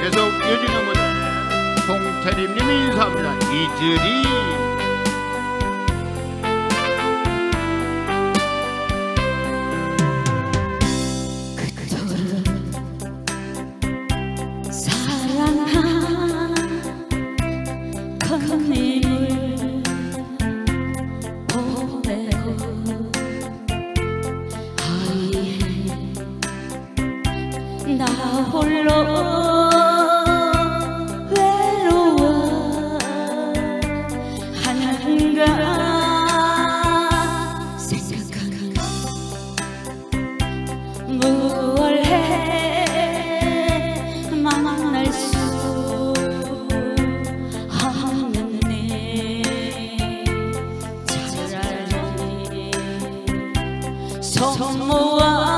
계속 이어지는 무대 송태림님이 인사합니다 이즈리 나 홀. 从不问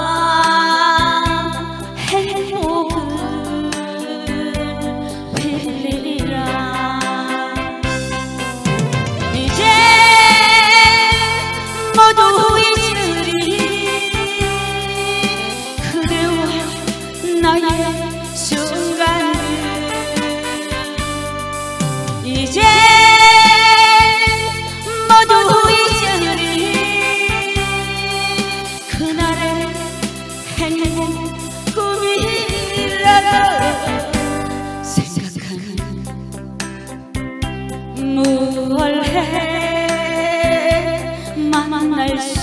my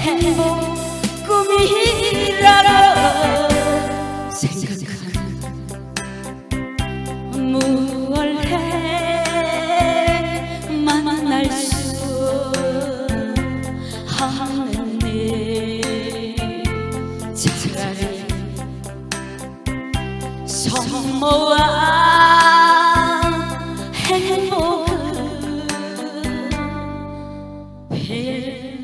행복 꿈이라고 생각하는 무얼해 만날 수 하는 일 차라리 성모와 행복은 필